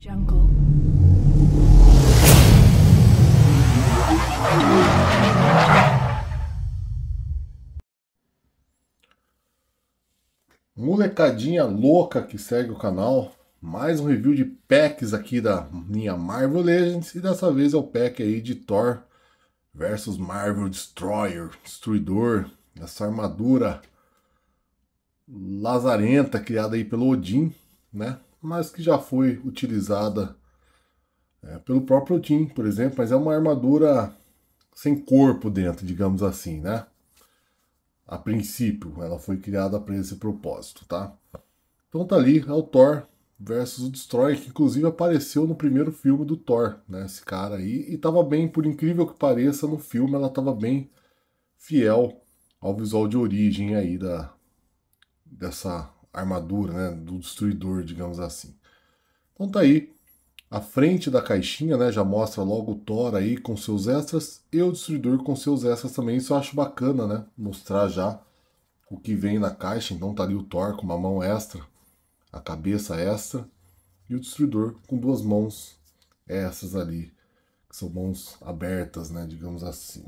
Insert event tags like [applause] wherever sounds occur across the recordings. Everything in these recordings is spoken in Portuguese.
Jungle. Molecadinha louca que segue o canal, mais um review de packs aqui da minha Marvel Legends e dessa vez é o pack aí de Thor versus Marvel Destroyer, Destruidor, essa armadura lazarenta criada aí pelo Odin, né? Mas que já foi utilizada é, pelo próprio Odin, por exemplo, mas é uma armadura sem corpo dentro, digamos assim, né? A princípio, ela foi criada para esse propósito, tá? Então tá ali, é o Thor versus o Destroyer, que inclusive apareceu no primeiro filme do Thor, né? Esse cara aí, e tava bem, por incrível que pareça, no filme ela tava bem fiel ao visual de origem aí da dessa armadura, né? Do destruidor, digamos assim. Então tá aí, a frente da caixinha, né, já mostra logo o Thor aí com seus extras e o Destruidor com seus extras também. Isso eu acho bacana, né? Mostrar já o que vem na caixa. Então tá ali o Thor com uma mão extra, a cabeça extra e o Destruidor com duas mãos extras ali, que são mãos abertas, né, digamos assim.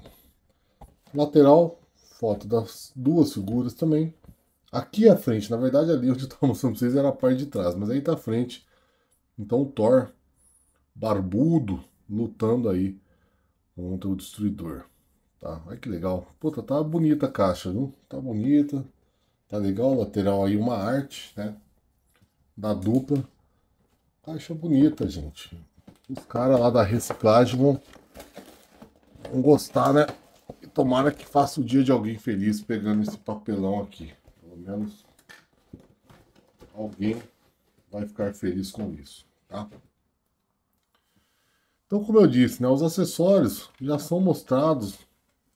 Lateral, foto das duas figuras também. Aqui à frente, na verdade ali onde eu mostrando vocês era a parte de trás, mas aí tá à frente. Então o Thor barbudo lutando aí contra o destruidor. Tá? Olha que legal. Puta, tá bonita a caixa, viu? Tá bonita. Tá legal. Lateral aí uma arte, né? Da dupla. Caixa bonita, gente. Os caras lá da reciclagem vão, vão gostar, né? E tomara que faça o dia de alguém feliz pegando esse papelão aqui. Menos alguém vai ficar feliz com isso, tá? Então, como eu disse, né, os acessórios já são mostrados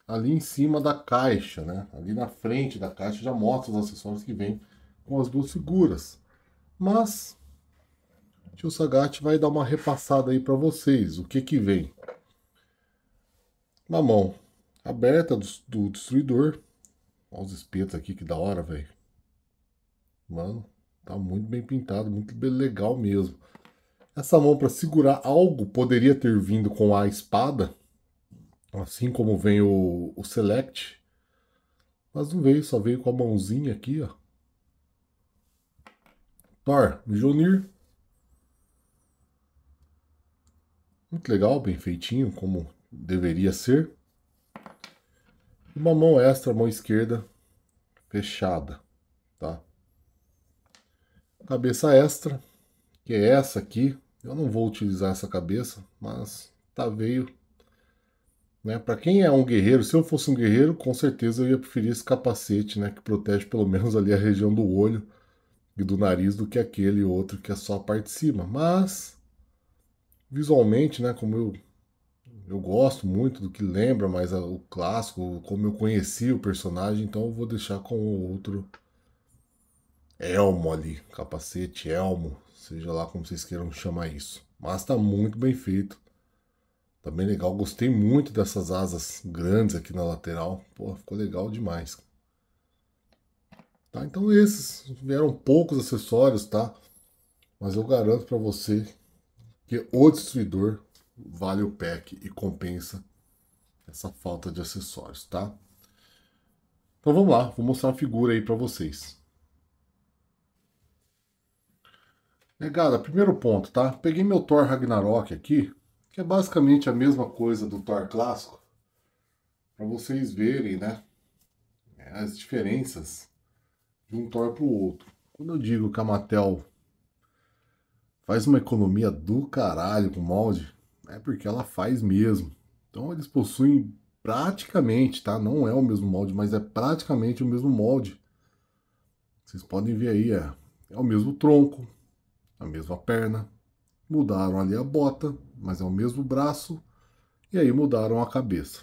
ali em cima da caixa, né? Ali na frente da caixa já mostra os acessórios que vêm com as duas figuras. Mas o tio Sagat vai dar uma repassada aí para vocês. O que que vem? Na mão aberta do, do destruidor. Olha os espetos aqui, que da hora, velho. Mano, tá muito bem pintado, muito legal mesmo. Essa mão para segurar algo poderia ter vindo com a espada, assim como vem o, o Select, mas não veio, só veio com a mãozinha aqui, ó. Thor, Mjolnir. Muito legal, bem feitinho, como deveria ser. Uma mão extra, mão esquerda, fechada, tá? Cabeça extra, que é essa aqui, eu não vou utilizar essa cabeça, mas tá veio. Né? Para quem é um guerreiro, se eu fosse um guerreiro, com certeza eu ia preferir esse capacete, né? Que protege pelo menos ali a região do olho e do nariz do que aquele outro que é só a parte de cima. Mas visualmente, né? Como eu eu gosto muito do que lembra mais o clássico, como eu conheci o personagem, então eu vou deixar com o outro elmo ali, capacete, elmo, seja lá como vocês queiram chamar isso. Mas tá muito bem feito. Tá bem legal. Gostei muito dessas asas grandes aqui na lateral. Pô, ficou legal demais. Tá, então esses vieram poucos acessórios, tá? Mas eu garanto para você que o destruidor vale o pack e compensa essa falta de acessórios, tá? Então vamos lá, vou mostrar a figura aí para vocês. Negada, primeiro ponto, tá? Peguei meu Thor Ragnarok aqui, que é basicamente a mesma coisa do Thor clássico, para vocês verem, né? As diferenças de um Thor para o outro. Quando eu digo que a Mattel faz uma economia do caralho com molde, é porque ela faz mesmo. Então eles possuem praticamente, tá? Não é o mesmo molde, mas é praticamente o mesmo molde. Vocês podem ver aí, é, é o mesmo tronco, a mesma perna, mudaram ali a bota, mas é o mesmo braço, e aí mudaram a cabeça.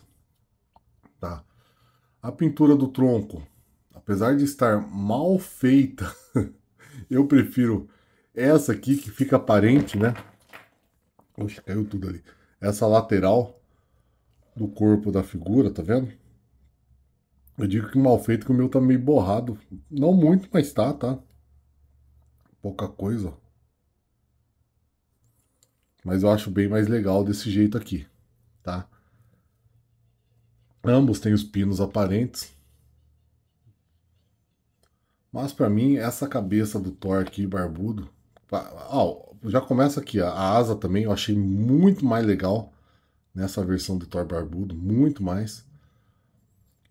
Tá? A pintura do tronco, apesar de estar mal feita, [laughs] eu prefiro essa aqui que fica aparente, né? Oxe, caiu tudo ali. Essa lateral do corpo da figura, tá vendo? Eu digo que mal feito que o meu tá meio borrado. Não muito, mas tá, tá? Pouca coisa, ó. Mas eu acho bem mais legal desse jeito aqui, tá? Ambos têm os pinos aparentes. Mas para mim, essa cabeça do Thor aqui, barbudo... Ó, já começa aqui, a asa também eu achei muito mais legal nessa versão do Thor barbudo, muito mais.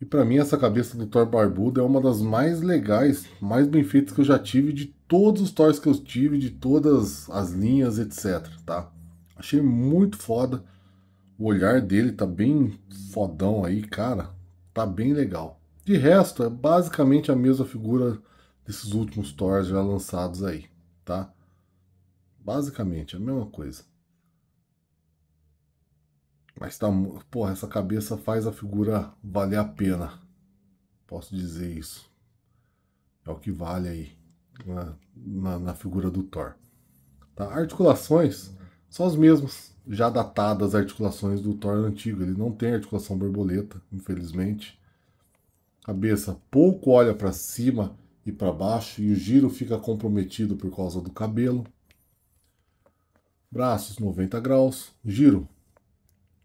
E para mim essa cabeça do Thor barbudo é uma das mais legais, mais bem feitas que eu já tive de todos os Thors que eu tive, de todas as linhas, etc, tá? Achei muito foda. O olhar dele tá bem fodão aí, cara. Tá bem legal. De resto, é basicamente a mesma figura desses últimos Thors já lançados aí, tá? Basicamente, a mesma coisa. Mas tá, porra, essa cabeça faz a figura valer a pena. Posso dizer isso. É o que vale aí na, na, na figura do Thor. Tá? Articulações são as mesmas, já datadas articulações do Thor antigo. Ele não tem articulação borboleta, infelizmente. Cabeça pouco olha para cima e para baixo e o giro fica comprometido por causa do cabelo. Braços 90 graus, giro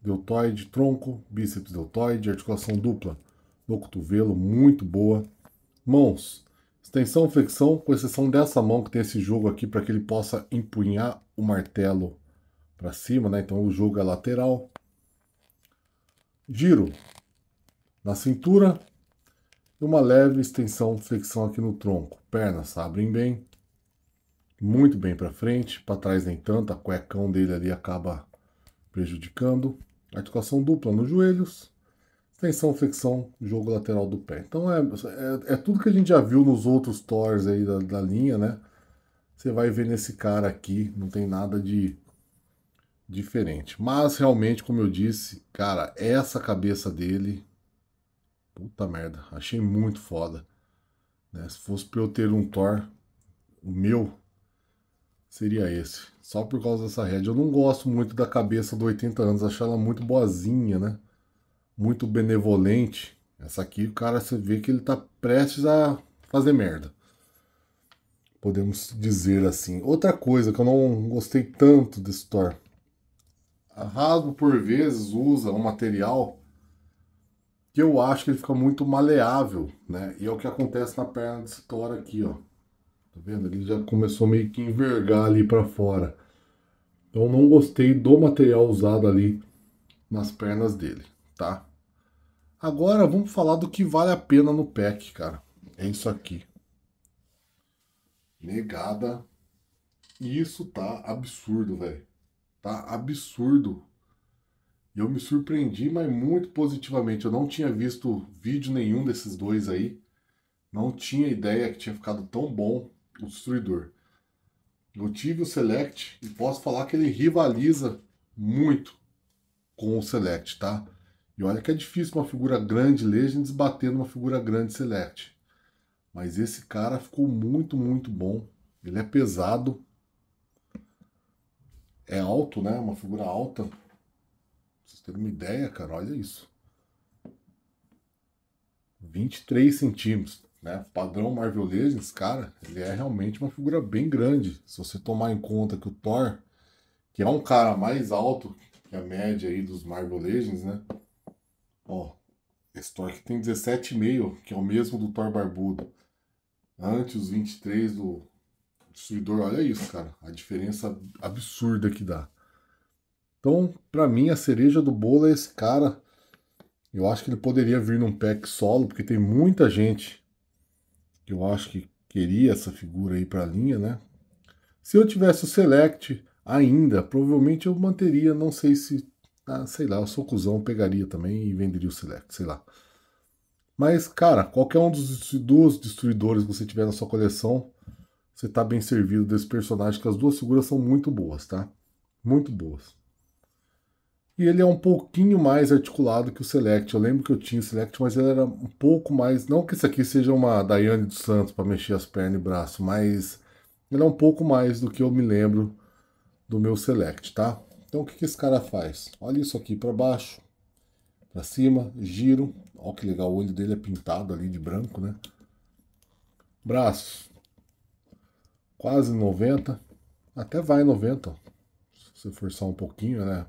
deltoide, tronco, bíceps deltoide, articulação dupla no cotovelo, muito boa. Mãos, extensão, flexão, com exceção dessa mão que tem esse jogo aqui para que ele possa empunhar o martelo para cima, né? Então o jogo é lateral. Giro na cintura e uma leve extensão, flexão aqui no tronco. Pernas abrem bem, muito bem para frente, para trás nem tanto, a cuecão dele ali acaba prejudicando. Articulação dupla nos joelhos, extensão, flexão, jogo lateral do pé. Então é, é, é tudo que a gente já viu nos outros Thors aí da, da linha, né? Você vai ver nesse cara aqui, não tem nada de diferente. Mas realmente, como eu disse, cara, essa cabeça dele, puta merda, achei muito foda. Né? Se fosse pra eu ter um Thor, o meu seria esse. Só por causa dessa rédea. Eu não gosto muito da cabeça do 80 anos, acho ela muito boazinha, né? Muito benevolente. Essa aqui, o cara, você vê que ele tá prestes a fazer merda. Podemos dizer assim. Outra coisa que eu não gostei tanto desse Thor. A Hasbro, por vezes, usa um material que eu acho que ele fica muito maleável, né? E é o que acontece na perna desse Thor aqui, ó. Tá vendo? Ele já começou meio que envergar ali para fora. Então não gostei do material usado ali nas pernas dele, tá? Agora vamos falar do que vale a pena no pack, cara. É isso aqui. Negada. Isso tá absurdo, velho. Tá absurdo. E eu me surpreendi, mas muito positivamente. Eu não tinha visto vídeo nenhum desses dois aí. Não tinha ideia que tinha ficado tão bom o Destruidor. Eu tive o Select e posso falar que ele rivaliza muito com o Select, tá? E olha que é difícil uma figura grande Legends bater numa figura grande Select. Mas esse cara ficou muito, muito bom. Ele é pesado. É alto, né? Uma figura alta. Pra vocês terem uma ideia, cara, olha isso. 23 centímetros né? Padrão Marvel Legends, cara, ele é realmente uma figura bem grande. Se você tomar em conta que o Thor, que é um cara mais alto que a média aí dos Marvel Legends, né? Ó, esse Thor aqui tem 17,5, que é o mesmo do Thor Barbudo. Antes os 23 do Destruidor, olha isso, cara. A diferença absurda que dá. Então, para mim, a cereja do bolo é esse cara. Eu acho que ele poderia vir num pack solo, porque tem muita gente que eu acho que queria essa figura aí para linha, né? Se eu tivesse o Select ainda, provavelmente eu manteria, não sei se, ah, sei lá, eu sou cuzão, pegaria também e venderia o Select, sei lá. Mas, cara, qualquer um dos, dos destruidores que você tiver na sua coleção, você tá bem servido desse personagem, que as duas figuras são muito boas, tá? Muito boas. E ele é um pouquinho mais articulado que o Select. Eu lembro que eu tinha o Select, mas ele era um pouco mais. Não que isso aqui seja uma Daiane dos Santos para mexer as pernas e braço, mas ele é um pouco mais do que eu me lembro do meu Select, tá? Então o que, que esse cara faz? Olha isso aqui para baixo, para cima, giro. Olha que legal, o olho dele é pintado ali de branco, né? Braço, quase 90, até vai 90, você forçar um pouquinho, né?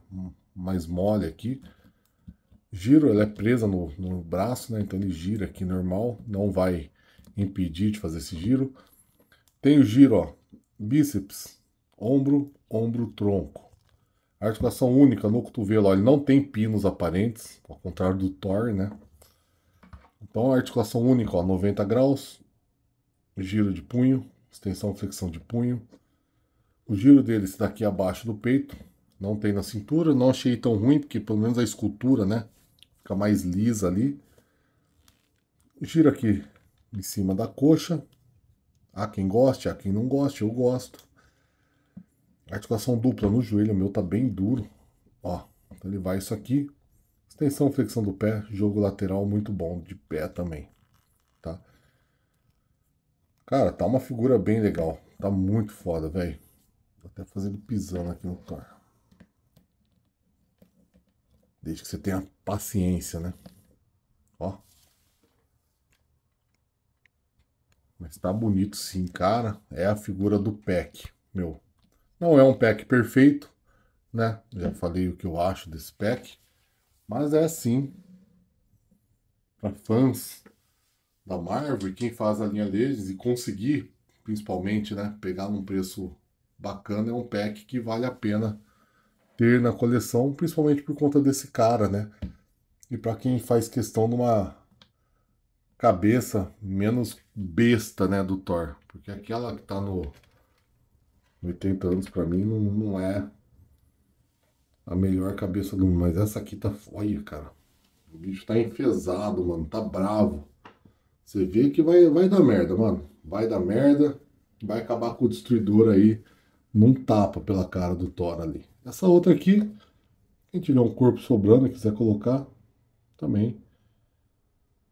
Mais mole aqui. Giro, ela é presa no, no braço, né? Então ele gira aqui normal, não vai impedir de fazer esse giro. Tem o giro, ó, bíceps, ombro, ombro, tronco. Articulação única no cotovelo, ó, ele não tem pinos aparentes, ao contrário do Thor, né? Então, articulação única, ó, 90 graus, giro de punho, extensão, flexão de punho. O giro dele está aqui abaixo do peito, não tem na cintura, não achei tão ruim, porque pelo menos a escultura, né, fica mais lisa ali. Giro aqui em cima da coxa, há quem goste, há quem não goste, eu gosto. Articulação dupla no joelho, o meu tá bem duro, ó, então ele vai isso aqui, Extensão, flexão do pé, jogo lateral muito bom de pé também, tá? Cara, tá uma figura bem legal. Tá muito foda, velho. Até fazer ele pisando aqui no Thor. Desde que você tenha paciência, né? Ó. Mas tá bonito sim, cara. É a figura do pack, meu. Não é um pack perfeito, né? Já falei o que eu acho desse pack. Mas é assim. Para fãs da Marvel e quem faz a linha Legends e conseguir, principalmente, né, pegar num preço bacana, é um pack que vale a pena ter na coleção, principalmente por conta desse cara, né? E para quem faz questão de uma cabeça menos besta, né, do Thor, porque aquela que tá no 80 anos para mim não, não é a melhor cabeça do mundo. Mas essa aqui tá. Olha, cara. O bicho tá enfesado, mano. Tá bravo. Você vê que vai, vai dar merda, mano. Vai dar merda. Vai acabar com o destruidor aí. Num tapa pela cara do Thor ali. Essa outra aqui. Quem tiver um corpo sobrando e quiser colocar. Também.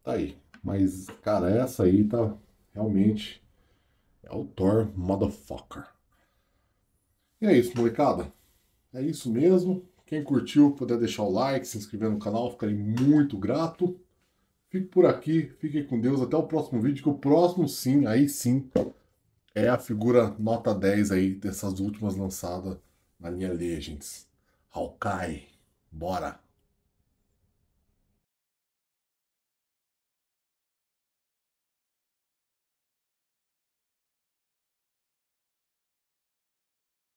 Tá aí. Mas, cara, essa aí tá realmente. É o Thor Motherfucker. E é isso, molecada. É isso mesmo. Quem curtiu, puder deixar o like, se inscrever no canal, ficarei muito grato. Fique por aqui, fiquem com Deus. Até o próximo vídeo, que o próximo sim, aí sim, é a figura nota 10 aí dessas últimas lançadas na linha Legends. Hawkeye. Bora!